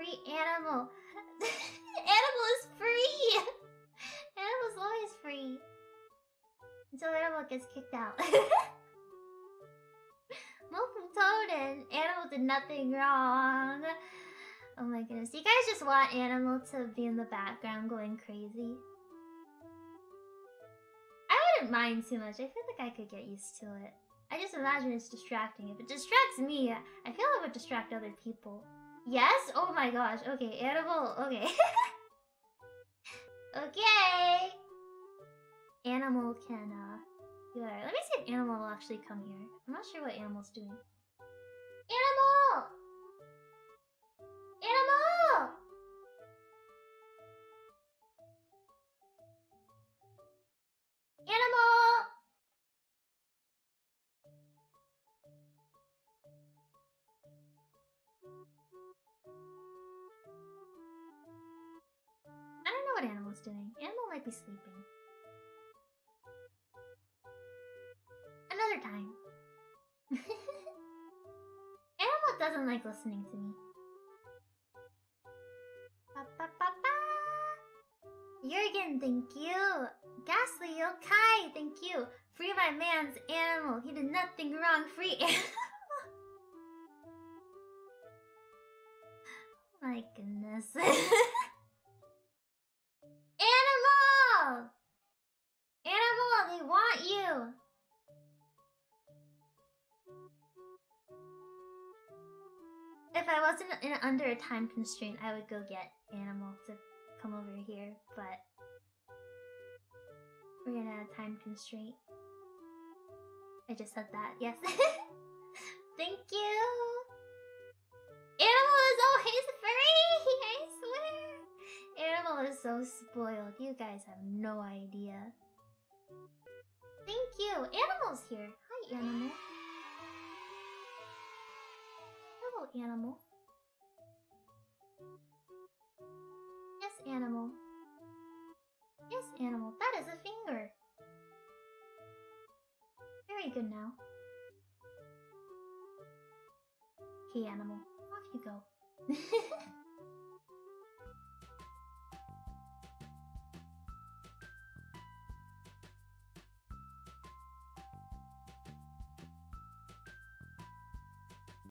free animal. animal is free! Animal's always free. Until animal gets kicked out. Welcome Toden! Animal did nothing wrong. Oh my goodness. You guys just want Animal to be in the background going crazy. I wouldn't mind too much. I feel like I could get used to it. I just imagine it's distracting. If it distracts me, I feel it would distract other people. Yes? Oh my gosh. Okay, animal. Okay. okay. Animal can, uh... Let me see if animal will actually come here. I'm not sure what animal's doing. What animal's doing. Animal might be sleeping. Another time. Animal doesn't like listening to me. Ba, ba, ba. Jurgen, thank you. Ghastly Yokai, thank you. Free my man's animal. He did nothing wrong. Free animal. my goodness. They want you. If I wasn't in, under a time constraint, I would go get Animal to come over here, but we're in a time constraint. I just said that, yes. Thank you! Animal is always free! I swear! Animal is so spoiled. You guys have no idea. Thank! Animal's here. Hi, Animal. Hello, Animal. Yes, Animal. Yes, Animal. That is a finger. Very good now. Okay, Animal. Off you go.